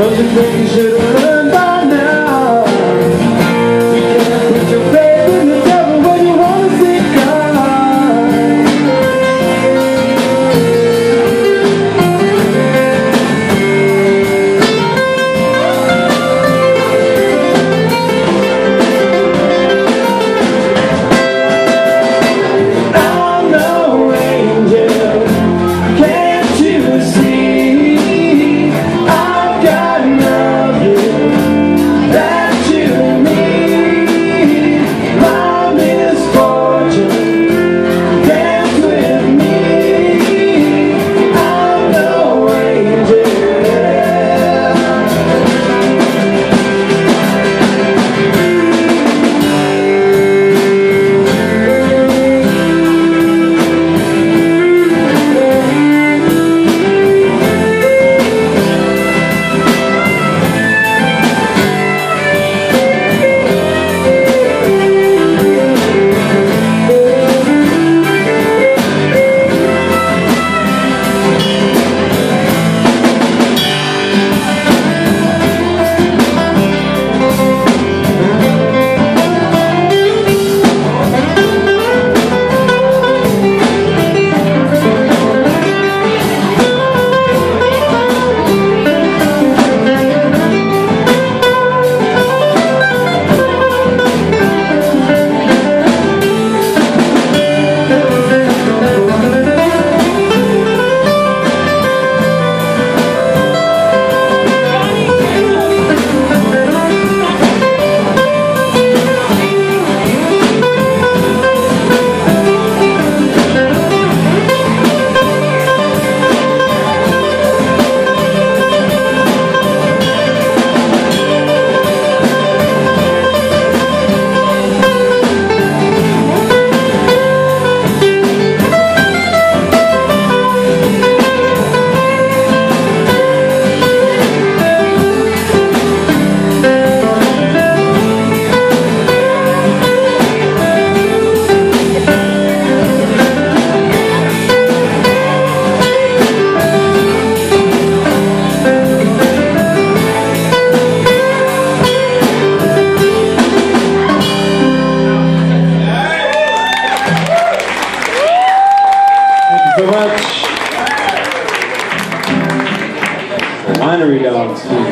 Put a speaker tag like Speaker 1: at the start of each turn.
Speaker 1: Doesn't make it Thank you.